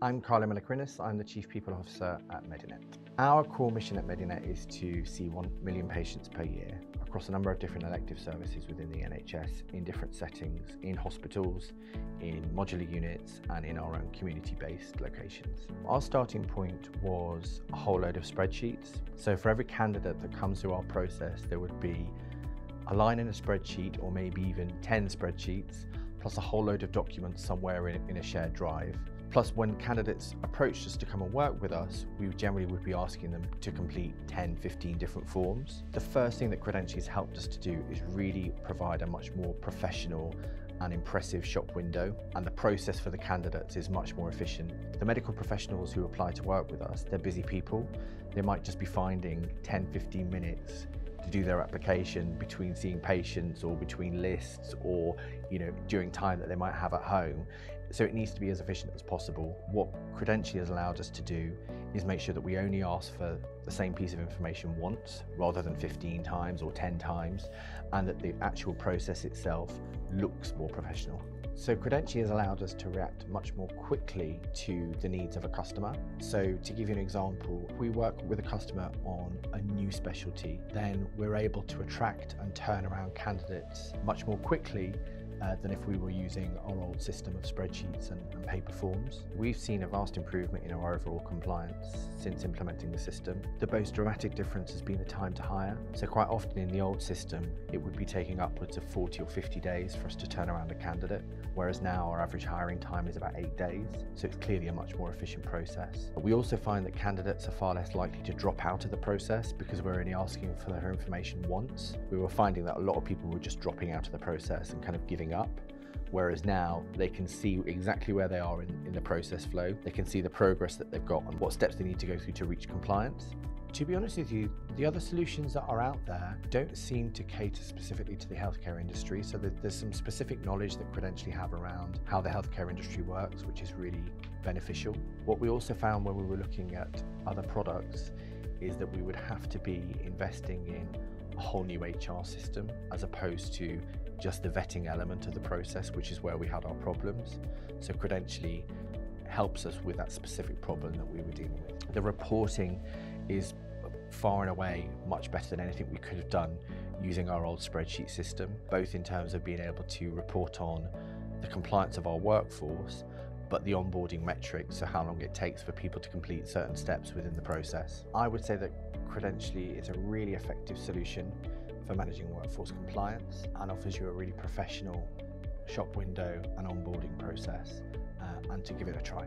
I'm Carlo Melacrinis. I'm the Chief People Officer at Medinet. Our core mission at Medinet is to see 1 million patients per year across a number of different elective services within the NHS in different settings, in hospitals, in modular units and in our own community-based locations. Our starting point was a whole load of spreadsheets. So for every candidate that comes through our process, there would be a line in a spreadsheet or maybe even 10 spreadsheets, plus a whole load of documents somewhere in, in a shared drive. Plus, when candidates approached us to come and work with us, we generally would be asking them to complete 10, 15 different forms. The first thing that Credentially has helped us to do is really provide a much more professional and impressive shop window and the process for the candidates is much more efficient. The medical professionals who apply to work with us, they're busy people. They might just be finding 10, 15 minutes to do their application between seeing patients or between lists or you know during time that they might have at home so it needs to be as efficient as possible what credentially has allowed us to do is make sure that we only ask for the same piece of information once rather than 15 times or 10 times and that the actual process itself looks more professional so Credentially has allowed us to react much more quickly to the needs of a customer. So to give you an example, if we work with a customer on a new specialty, then we're able to attract and turn around candidates much more quickly uh, than if we were using our old system of spreadsheets and, and, paper forms. We've seen a vast improvement in our overall compliance since implementing the system. The most dramatic difference has been the time to hire. So quite often in the old system, it would be taking upwards of 40 or 50 days for us to turn around a candidate, whereas now our average hiring time is about eight days. So it's clearly a much more efficient process. We also find that candidates are far less likely to drop out of the process because we're only asking for their information once. We were finding that a lot of people were just dropping out of the process and kind of giving up. Whereas now they can see exactly where they are in, in the process flow. They can see the progress that they've got and what steps they need to go through to reach compliance. To be honest with you, the other solutions that are out there don't seem to cater specifically to the healthcare industry. So there's some specific knowledge that Credentially have around how the healthcare industry works, which is really beneficial. What we also found when we were looking at other products is that we would have to be investing in a whole new HR system as opposed to just the vetting element of the process, which is where we had our problems. So Credentially helps us with that specific problem that we were dealing with. The reporting is far and away much better than anything we could have done using our old spreadsheet system, both in terms of being able to report on the compliance of our workforce, but the onboarding metrics, so how long it takes for people to complete certain steps within the process. I would say that Credentially is a really effective solution for managing workforce compliance and offers you a really professional shop window and onboarding process uh, and to give it a try.